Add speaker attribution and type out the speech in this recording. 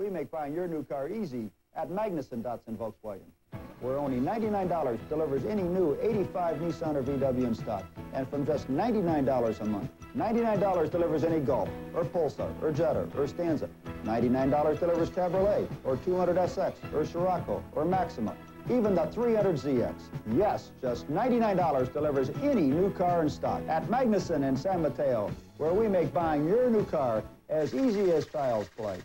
Speaker 1: We make buying your new car easy at Magnussen Datsun Volkswagen, where only $99 delivers any new 85 Nissan or VW in stock, and from just $99 a month. $99 delivers any Golf, or Pulsar, or Jetta, or Stanza. $99 delivers Cabriolet, or 200SX, or Scirocco, or Maxima, even the 300ZX. Yes, just $99 delivers any new car in stock at Magnussen in San Mateo, where we make buying your new car as easy as child's play.